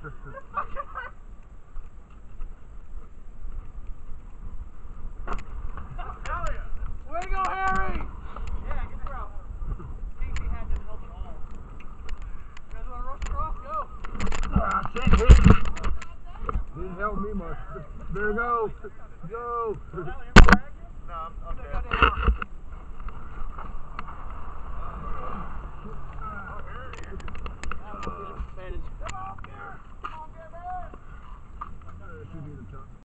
Way to go, Harry! Yeah, good throw. Casey had didn't help at all. You guys want to rush across? Go. Ah, shit, hit. Didn't help me much. There we go. Go. do the job.